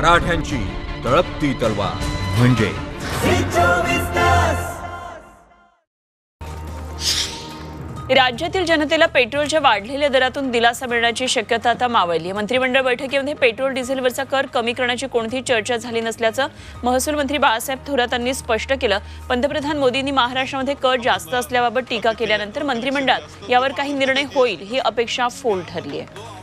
मराठ्यांची तळपती तलवार. म्हणजे? राज्यातील जनतेला पेट्रोलच्या वाढलेल्या दरातून दिलासा मिळण्याची शक्यता आता मावळली मंत्रिमंडळ बैठकीमध्ये पेट्रोल डिझेलवरचा कर कमी करण्याची कोणतीही चर्चा झाली नसल्याचं महसूल मंत्री बाळासाहेब थोरात यांनी स्पष्ट केलं. पंतप्रधान मोदींनी महाराष्ट्रामध्ये कर जास्त असल्याबाबत टीका केल्यानंतर मंत्रिमंडळात यावर काही निर्णय होईल ही अपेक्षा फोल ठरली आहे.